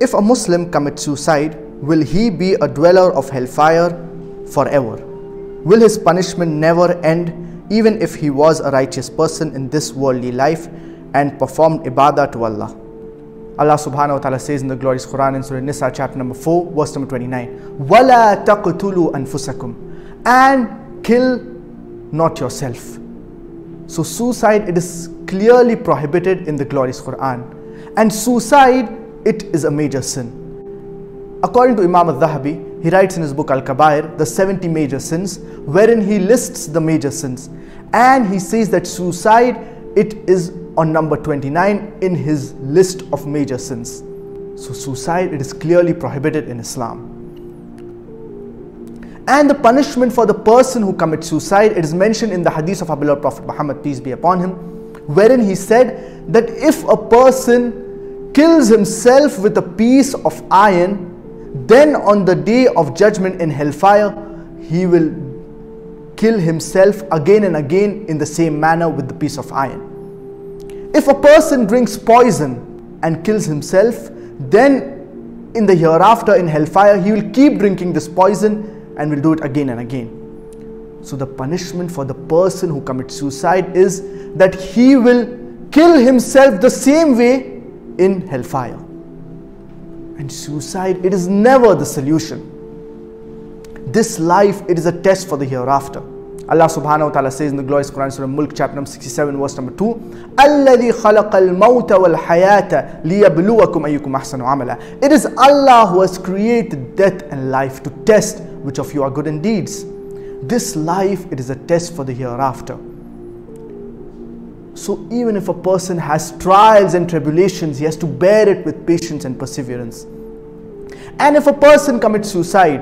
If a Muslim commits suicide, will he be a dweller of hellfire forever? Will his punishment never end even if he was a righteous person in this worldly life and performed ibadah to Allah? Allah subhanahu wa ta'ala says in the glorious Quran in Surah Nisa chapter number 4 verse number 29 وَلَا تَقْتُلُوا أَنفُسَكُمْ and kill not yourself. So suicide it is clearly prohibited in the glorious Quran and suicide it is a major sin. According to Imam al-Dhahabi, he writes in his book Al-Kabair the 70 major sins wherein he lists the major sins and he says that suicide it is on number 29 in his list of major sins. So suicide it is clearly prohibited in Islam. And the punishment for the person who commits suicide it is mentioned in the hadith of our beloved Prophet Muhammad peace be upon him wherein he said that if a person kills himself with a piece of iron then on the day of judgment in hellfire he will kill himself again and again in the same manner with the piece of iron. If a person drinks poison and kills himself, then in the hereafter in hellfire, he will keep drinking this poison and will do it again and again. So, the punishment for the person who commits suicide is that he will kill himself the same way in hellfire. And suicide, it is never the solution. This life, it is a test for the hereafter. Allah subhanahu wa ta'ala says in the glorious Quran Surah Mulk chapter number 67 verse number 2 الَّذِي خَلَقَ الْمَوْتَ وَالْحَيَاةَ لِيَبْلُوَكُمْ أَيُّكُمْ أَحْسَنُ عَمَلًا It is Allah who has created death and life to test which of you are good in deeds. This life, it is a test for the hereafter. So even if a person has trials and tribulations, he has to bear it with patience and perseverance. And if a person commits suicide,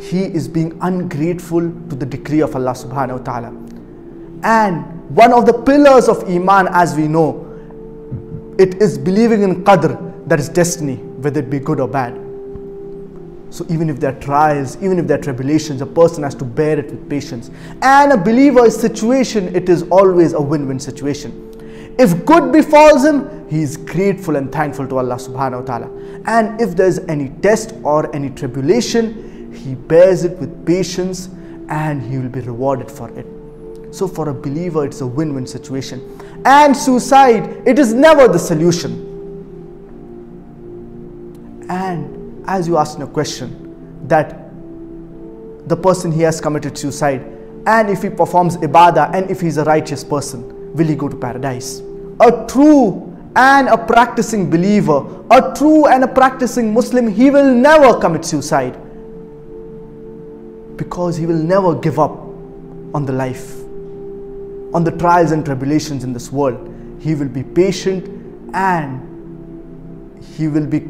he is being ungrateful to the decree of Allah subhanahu wa ta'ala. And one of the pillars of Iman, as we know, it is believing in Qadr, that is destiny, whether it be good or bad. So even if there are trials, even if there are tribulations, a person has to bear it with patience. And a believer's situation, it is always a win-win situation. If good befalls him, he is grateful and thankful to Allah subhanahu wa ta'ala. And if there is any test or any tribulation, he bears it with patience and he will be rewarded for it. So for a believer, it's a win-win situation. And suicide, it is never the solution. And as you asked in a question, that the person he has committed suicide, and if he performs ibadah, and if he's a righteous person, will he go to paradise? A true and a practicing believer, a true and a practicing Muslim, he will never commit suicide because he will never give up on the life, on the trials and tribulations in this world. He will be patient and he will be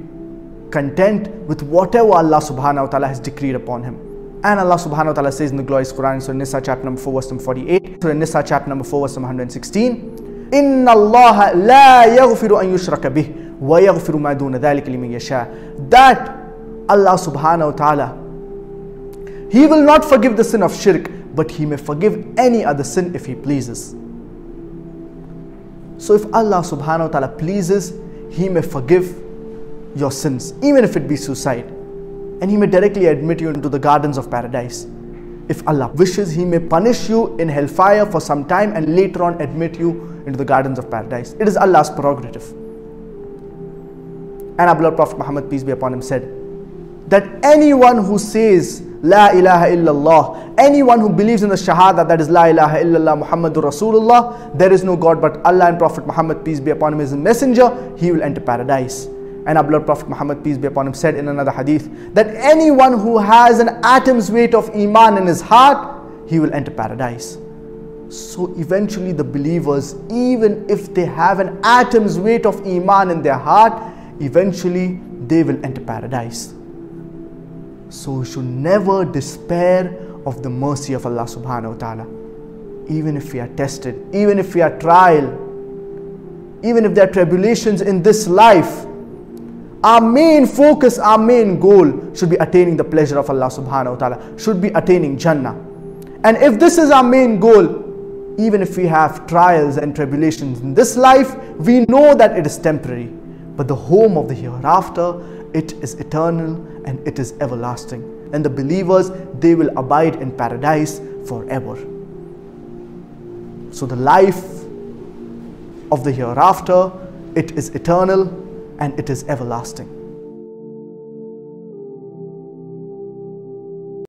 content with whatever Allah subhanahu wa ta'ala has decreed upon him. And Allah subhanahu wa ta'ala says in the glorious Quran, Surah Nisa chapter number 4 verse number 48, Surah Nisa chapter number 4 verse number 116, إِنَّ اللَّهَ لَا يَغْفِرُ أَن يُشْرَكَ بِهِ وَيَغْفِرُ مَا دُونَ ذَلِكَ لِمَن يَشَاءُ That Allah subhanahu wa ta'ala he will not forgive the sin of shirk, but He may forgive any other sin if He pleases. So if Allah subhanahu wa ta'ala pleases, He may forgive your sins, even if it be suicide. And He may directly admit you into the gardens of paradise. If Allah wishes, He may punish you in hellfire for some time and later on admit you into the gardens of paradise. It is Allah's prerogative. And our beloved Prophet Muhammad, peace be upon him, said that anyone who says La ilaha illallah. Anyone who believes in the Shahada, that is La ilaha illallah Muhammadur Rasulullah, there is no God but Allah and Prophet Muhammad, peace be upon him, is a messenger, he will enter paradise. And our beloved Prophet Muhammad, peace be upon him, said in another hadith that anyone who has an atom's weight of Iman in his heart, he will enter paradise. So eventually, the believers, even if they have an atom's weight of Iman in their heart, eventually they will enter paradise. So we should never despair of the mercy of Allah subhanahu wa ta'ala. Even if we are tested, even if we are trial, even if there are tribulations in this life, our main focus, our main goal should be attaining the pleasure of Allah subhanahu wa ta'ala, should be attaining Jannah. And if this is our main goal, even if we have trials and tribulations in this life, we know that it is temporary. But the home of the hereafter, it is eternal and it is everlasting. And the believers, they will abide in paradise forever. So the life of the hereafter, it is eternal and it is everlasting.